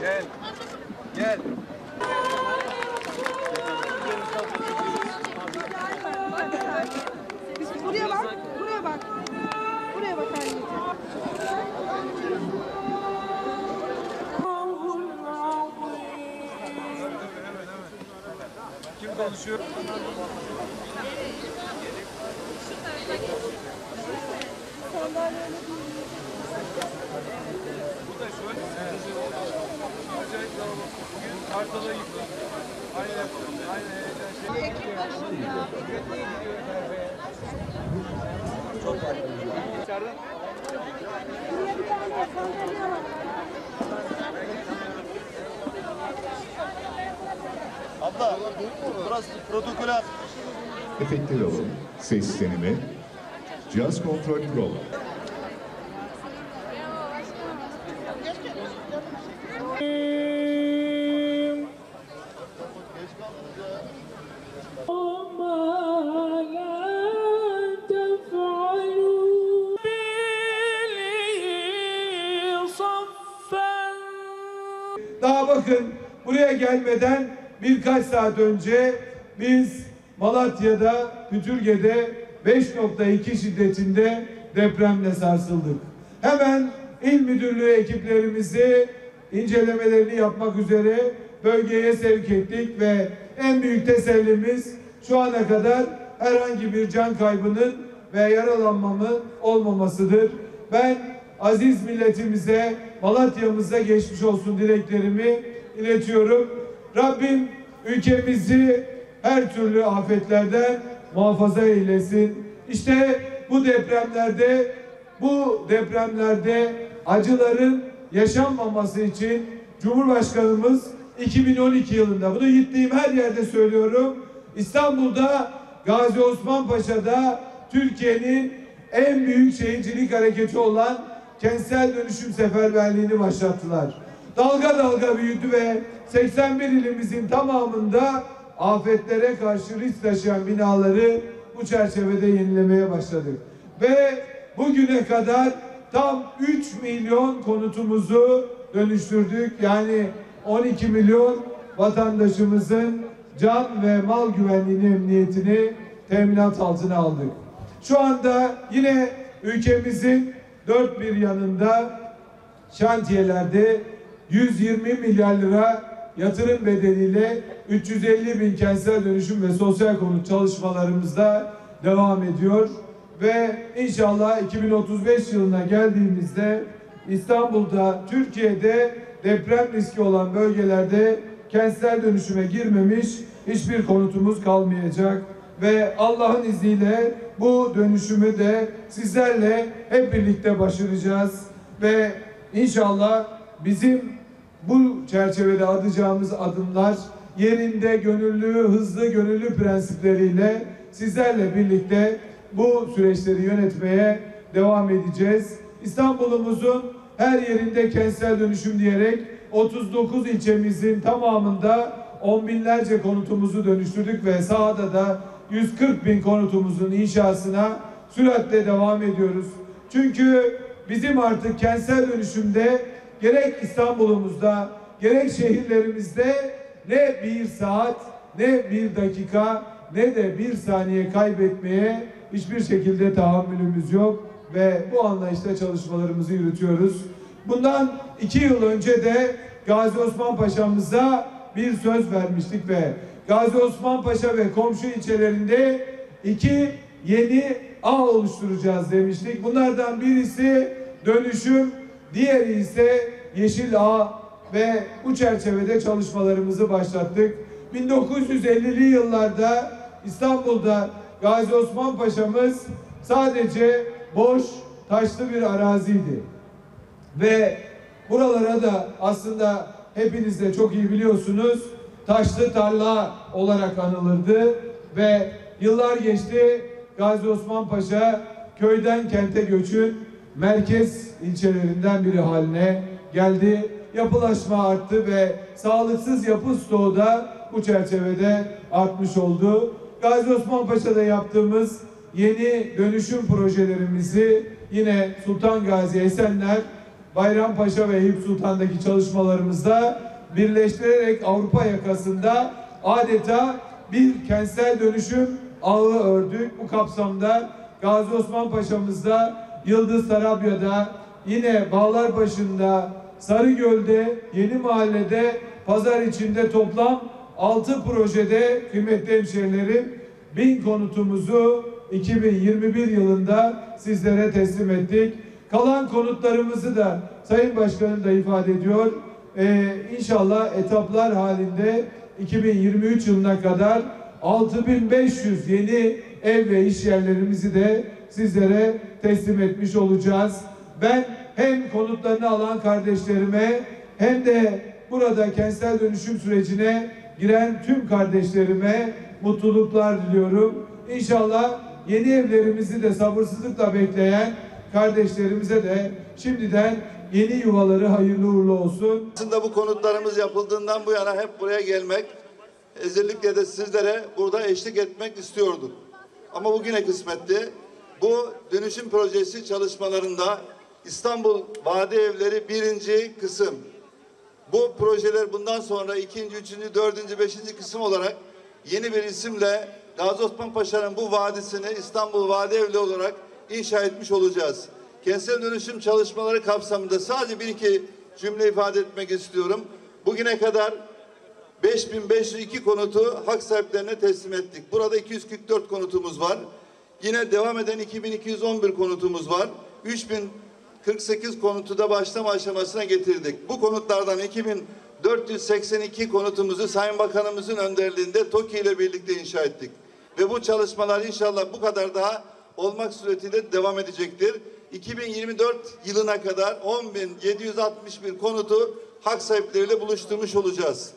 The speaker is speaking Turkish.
Gel. Gel. Buraya bak, buraya bak. Buraya bak anneciğim. Kim konuşuyor? Bu da şöyle. Acayip kalabalık. Bugün Kartal'a yıktı. Aynen. Aynen. Aynen. İçeriden. Buraya bir tane sandalye var. Abla burası protokoler. Efektler alın, ses deneme, cihaz kontrol prova. Daha bakın buraya gelmeden birkaç saat önce biz Malatya'da, Pütürge'de 5.2 şiddetinde depremle sarsıldık. Hemen il müdürlüğü ekiplerimizi incelemelerini yapmak üzere bölgeye sevk ettik ve en büyük tesellimiz şu ana kadar herhangi bir can kaybının ve yaralanmamın olmamasıdır. Ben aziz milletimize, Malatya'mıza geçmiş olsun dileklerimi iletiyorum. Rabbim ülkemizi her türlü afetlerden muhafaza eylesin. İşte bu depremlerde bu depremlerde acıların yaşanmaması için Cumhurbaşkanımız 2012 yılında bunu gittiğim her yerde söylüyorum. İstanbul'da Gazi Osman Paşa'da Türkiye'nin en büyük şehircilik hareketi olan kentsel dönüşüm seferberliğini başlattılar. Dalga dalga büyüdü ve 81 ilimizin tamamında afetlere karşı risk taşıyan binaları bu çerçevede yenilemeye başladık. Ve bugüne kadar tam 3 milyon konutumuzu dönüştürdük. Yani 12 milyon vatandaşımızın can ve mal güvenliğini, emniyetini teminat altına aldık. Şu anda yine ülkemizin dört bir yanında şantiyelerde 120 milyar lira yatırım bedeliyle 350 bin kentsel dönüşüm ve sosyal konut çalışmalarımızda devam ediyor. Ve inşallah 2035 yılına geldiğimizde İstanbul'da, Türkiye'de deprem riski olan bölgelerde kentsel dönüşüme girmemiş hiçbir konutumuz kalmayacak. Ve Allah'ın izniyle bu dönüşümü de sizlerle hep birlikte başaracağız. Ve inşallah bizim bu çerçevede atacağımız adımlar yerinde gönüllü, hızlı gönüllü prensipleriyle sizlerle birlikte bu süreçleri yönetmeye devam edeceğiz. İstanbul'umuzun her yerinde kentsel dönüşüm diyerek 39 ilçemizin tamamında on binlerce konutumuzu dönüştürdük ve sahada da 140 bin konutumuzun inşasına süratle devam ediyoruz. Çünkü bizim artık kentsel dönüşümde gerek İstanbul'umuzda gerek şehirlerimizde ne bir saat ne bir dakika ne de bir saniye kaybetmeye hiçbir şekilde tahammülümüz yok ve bu anlayışla çalışmalarımızı yürütüyoruz. Bundan iki yıl önce de Gazi Osman Paşa'mıza bir söz vermiştik ve Gazi Osman Paşa ve komşu ilçelerinde iki yeni ağ oluşturacağız demiştik. Bunlardan birisi dönüşüm, diğeri ise Yeşil Ağ ve bu çerçevede çalışmalarımızı başlattık. 1950'li yıllarda İstanbul'da Gazi Osman Paşa'mız sadece boş, taşlı bir araziydi. Ve buralara da aslında hepiniz de çok iyi biliyorsunuz taşlı tarla olarak anılırdı ve yıllar geçti Gazi Osman Paşa köyden kente göçün merkez ilçelerinden biri haline geldi. Yapılaşma arttı ve sağlıksız yapı stoğu da bu çerçevede artmış oldu. Gazi Osman Paşa'da yaptığımız yeni dönüşüm projelerimizi yine Sultan Gazi, Esenler, Bayrampaşa ve Eyüp Sultan'daki çalışmalarımızda birleştirerek Avrupa yakasında adeta bir kentsel dönüşüm ağı ördük. Bu kapsamda Gazi Osman Paşa'mızda, Yıldız Tarabya'da, yine Bağlarbaşı'nda, Sarıgöl'de, Yeni Mahalle'de, Pazar içinde toplam 6 projede kıymetli hemşehrilerim bin konutumuzu 2021 yılında sizlere teslim ettik. Kalan konutlarımızı da Sayın Başkanım da ifade ediyor. Ee, inşallah etaplar halinde 2023 yılına kadar 6500 yeni ev ve iş yerlerimizi de sizlere teslim etmiş olacağız. Ben hem konutlarını alan kardeşlerime hem de burada kentsel dönüşüm sürecine giren tüm kardeşlerime mutluluklar diliyorum. İnşallah yeni evlerimizi de sabırsızlıkla bekleyen kardeşlerimize de şimdiden yeni yuvaları hayırlı uğurlu olsun. Aslında bu konutlarımız yapıldığından bu yana hep buraya gelmek, özellikle de sizlere burada eşlik etmek istiyorduk. Ama bugüne kısmetti. Bu dönüşüm projesi çalışmalarında İstanbul Vadi Evleri birinci kısım. Bu projeler bundan sonra ikinci, üçüncü, dördüncü, beşinci kısım olarak yeni bir isimle Gazi Osman Paşa'nın bu vadisini İstanbul Vadi Evli olarak inşa etmiş olacağız. Kentsel dönüşüm çalışmaları kapsamında sadece bir iki cümle ifade etmek istiyorum. Bugüne kadar 5502 konutu hak sahiplerine teslim ettik. Burada 244 konutumuz var. Yine devam eden 2211 konutumuz var. 3048 konutu da başlama aşamasına getirdik. Bu konutlardan 2482 konutumuzu Sayın Bakanımızın önderliğinde TOKİ ile birlikte inşa ettik. Ve bu çalışmalar inşallah bu kadar daha olmak suretiyle devam edecektir. 2024 yılına kadar 10.761 konutu hak sahipleriyle buluşturmuş olacağız.